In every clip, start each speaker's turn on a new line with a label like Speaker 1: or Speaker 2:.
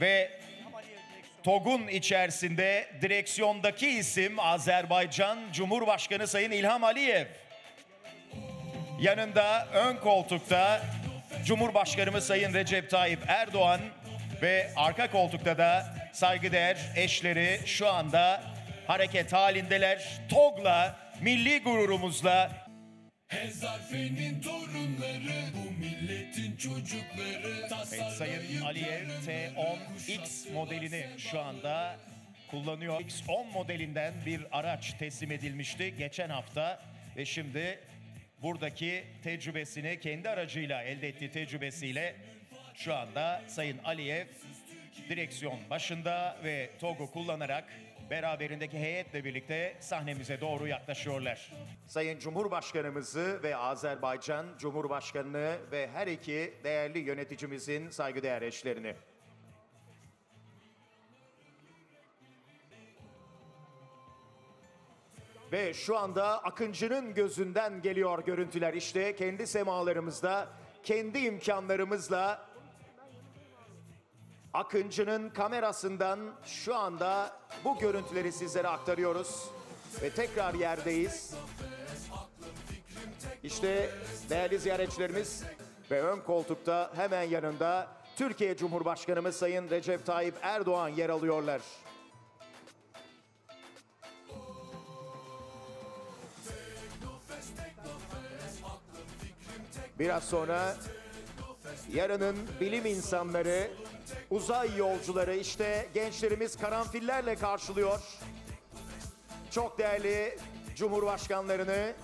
Speaker 1: Ve TOG'un içerisinde direksiyondaki isim Azerbaycan Cumhurbaşkanı Sayın İlham Aliyev. Yanında ön koltukta Cumhurbaşkanımız Sayın Recep Tayyip Erdoğan ve arka koltukta da saygıdeğer eşleri şu anda hareket halindeler. TOG'la, milli gururumuzla
Speaker 2: Hezarfe'nin torunları Bu milletin çocukları
Speaker 1: Evet, Sayın Aliyev T10X modelini şu anda kullanıyor. X10 modelinden bir araç teslim edilmişti geçen hafta ve şimdi buradaki tecrübesini kendi aracıyla elde ettiği tecrübesiyle şu anda Sayın Aliyev direksiyon başında ve TOG'u kullanarak beraberindeki heyetle birlikte sahnemize doğru yaklaşıyorlar. Sayın Cumhurbaşkanımızı ve Azerbaycan Cumhurbaşkanını ve her iki değerli yöneticimizin saygıdeğer eşlerini. Ve şu anda Akıncı'nın gözünden geliyor görüntüler. İşte kendi semalarımızda, kendi imkanlarımızla Akıncı'nın kamerasından şu anda bu görüntüleri sizlere aktarıyoruz. Ve tekrar yerdeyiz. İşte değerli ziyaretçilerimiz ve ön koltukta hemen yanında Türkiye Cumhurbaşkanımız Sayın Recep Tayyip Erdoğan yer alıyorlar. Biraz sonra yarının bilim insanları, uzay yolcuları işte gençlerimiz karanfillerle karşılıyor. Çok değerli Cumhurbaşkanlarını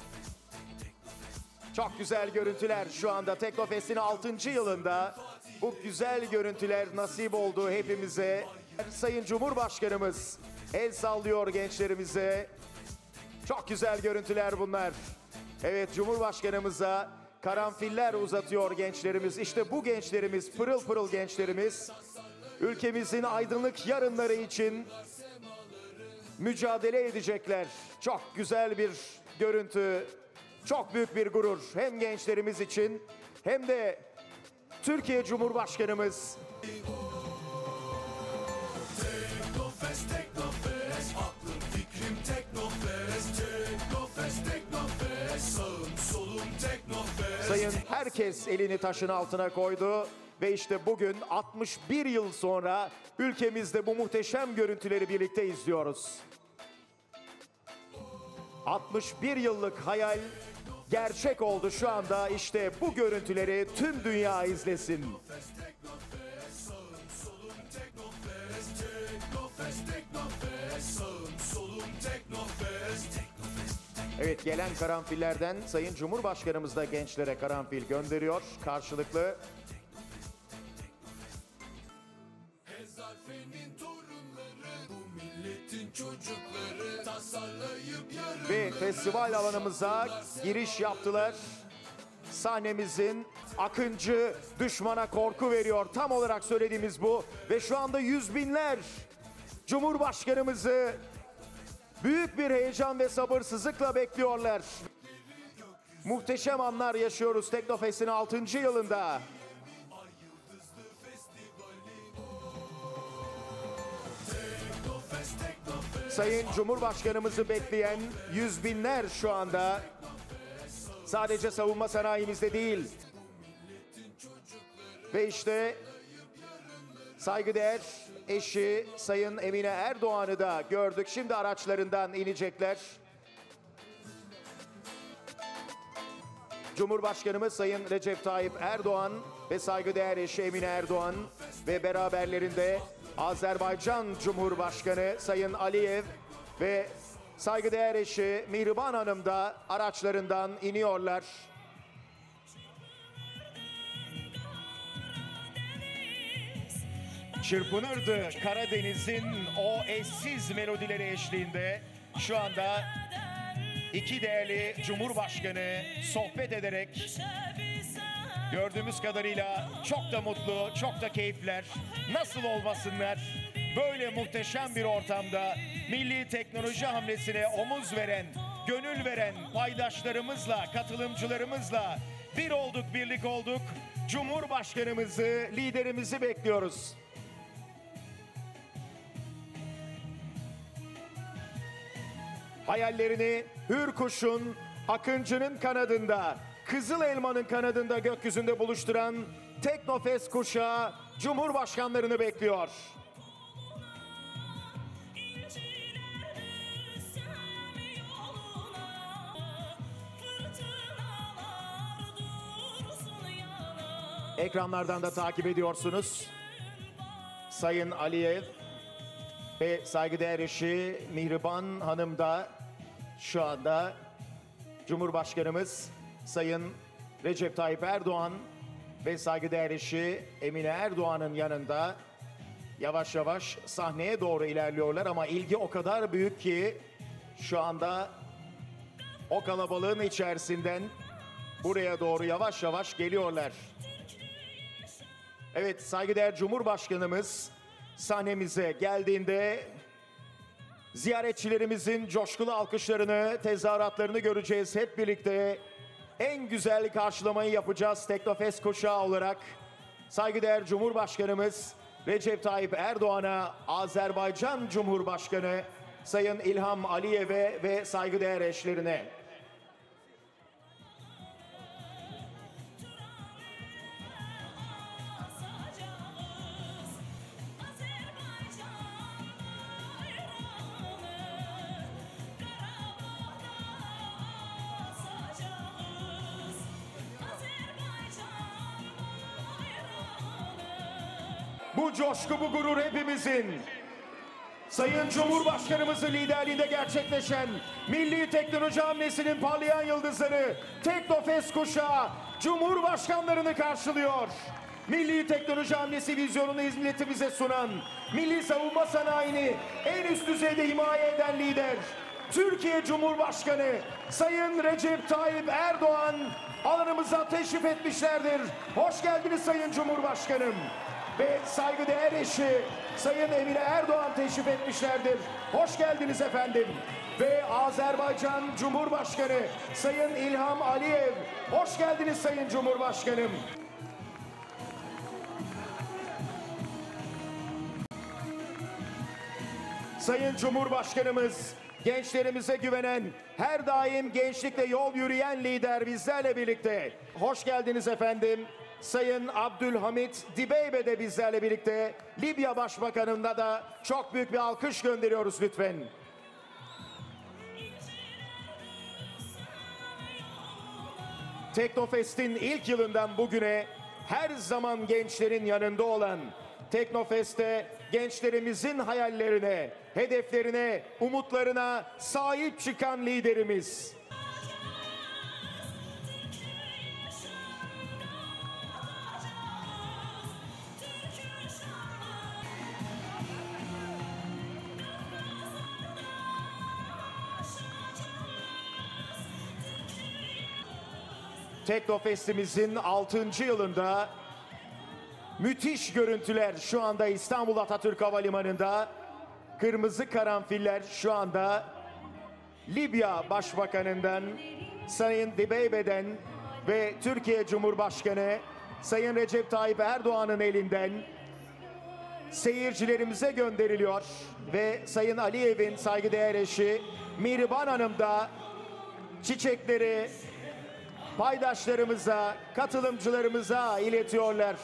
Speaker 1: çok güzel görüntüler şu anda Teknofest'in 6. yılında. Bu güzel görüntüler nasip oldu hepimize. Sayın Cumhurbaşkanımız el sallıyor gençlerimize. Çok güzel görüntüler bunlar. Evet Cumhurbaşkanımıza karanfiller uzatıyor gençlerimiz. İşte bu gençlerimiz, pırıl pırıl gençlerimiz ülkemizin aydınlık yarınları için mücadele edecekler. Çok güzel bir görüntü, çok büyük bir gurur hem gençlerimiz için hem de Türkiye Cumhurbaşkanımız herkes elini taşın altına koydu ve işte bugün 61 yıl sonra ülkemizde bu muhteşem görüntüleri birlikte izliyoruz. 61 yıllık hayal gerçek oldu şu anda işte bu görüntüleri tüm dünya izlesin.
Speaker 2: Sağım solum Teknofest
Speaker 1: Evet gelen karanfillerden Sayın Cumhurbaşkanımız da gençlere karanfil gönderiyor karşılıklı.
Speaker 2: Hezarfe'nin torunları Bu milletin çocukları Tasarlayıp yarın
Speaker 1: ve festival alanımıza giriş yaptılar. Sahnemizin Akıncı düşmana korku veriyor. Tam olarak söylediğimiz bu. Ve şu anda yüz binler Cumhurbaşkanımızı büyük bir heyecan ve sabırsızlıkla bekliyorlar. Muhteşem anlar yaşıyoruz Teknofest'in 6. yılında. Sayın Cumhurbaşkanımızı bekleyen yüz binler şu anda sadece savunma sanayimizde değil. Ve işte saygıdeğer eşi Sayın Emine Erdoğan'ı da gördük. Şimdi araçlarından inecekler. Cumhurbaşkanımız Sayın Recep Tayyip Erdoğan ve saygıdeğer eşi Emine Erdoğan ve beraberlerinde Azerbaycan Cumhurbaşkanı Sayın Aliyev ve saygıdeğer eşi Mihriban Hanım da araçlarından iniyorlar. Çırpınırdı Karadeniz'in o eşsiz melodileri eşliğinde şu anda iki değerli Cumhurbaşkanı sohbet ederek gördüğümüz kadarıyla çok da mutlu, çok da keyifler. Nasıl olmasınlar? Böyle muhteşem bir ortamda milli teknoloji hamlesine omuz veren, gönül veren paydaşlarımızla, katılımcılarımızla bir olduk, birlik olduk. Cumhurbaşkanımızı, liderimizi bekliyoruz. Hayallerini hür kuşun, akıncının kanadında, kızıl elmanın kanadında gökyüzünde buluşturan Teknofest kuşağı Cumhurbaşkanlarını bekliyor. Ekranlardan da takip ediyorsunuz. Sayın Aliyev ve saygıdeğer eşi Mihriban Hanım da şu anda Cumhurbaşkanımız Sayın Recep Tayyip Erdoğan ve saygıdeğer eşi Emine Erdoğan'ın yanında yavaş yavaş sahneye doğru ilerliyorlar ama ilgi o kadar büyük ki şu anda o kalabalığın içerisinden buraya doğru yavaş yavaş geliyorlar. Evet saygıdeğer Cumhurbaşkanımız sahnemize geldiğinde ziyaretçilerimizin coşkulu alkışlarını, tezahüratlarını göreceğiz hep birlikte. En güzel karşılamayı yapacağız Teknofest kuşağı olarak. Saygıdeğer Cumhurbaşkanımız Recep Tayyip Erdoğan'a Azerbaycan Cumhurbaşkanı Sayın İlham Aliyev'e ve saygıdeğer eşlerine. Bu coşku, bu gurur hepimizin. Sayın Cumhurbaşkanımızın liderliğinde gerçekleşen Milli Teknoloji Hamlesi'nin parlayan yıldızları Teknofest kuşağı Cumhurbaşkanlarını karşılıyor. Milli Teknoloji Hamlesi vizyonunu milletimize sunan, milli savunma sanayini en üst düzeyde himaye eden lider, Türkiye Cumhurbaşkanı Sayın Recep Tayyip Erdoğan alanımıza teşrif etmişlerdir. Hoş geldiniz Sayın Cumhurbaşkanım ve saygıdeğer eşi Sayın Emine Erdoğan teşrif etmişlerdir. Hoş geldiniz efendim. Ve Azerbaycan Cumhurbaşkanı Sayın İlham Aliyev. Hoş geldiniz Sayın Cumhurbaşkanım. Sayın Cumhurbaşkanımız gençlerimize güvenen, her daim gençlikle yol yürüyen lider bizlerle birlikte. Hoş geldiniz efendim. Sayın Abdülhamit Dibeybe de bizlerle birlikte. Libya Başbakanı'na da çok büyük bir alkış gönderiyoruz lütfen. Teknofest'in ilk yılından bugüne her zaman gençlerin yanında olan Teknofest'te gençlerimizin hayallerine, hedeflerine, umutlarına sahip çıkan liderimiz. Teknofest'imizin 6. yılında müthiş görüntüler şu anda İstanbul Atatürk Havalimanı'nda. Kırmızı karanfiller şu anda Libya Başbakanı'ndan Sayın Dibeybe'den ve Türkiye Cumhurbaşkanı Sayın Recep Tayyip Erdoğan'ın elinden seyircilerimize gönderiliyor ve Sayın Aliyev'in saygıdeğer eşi Mihriban Hanım da çiçekleri paydaşlarımıza, katılımcılarımıza iletiyorlar.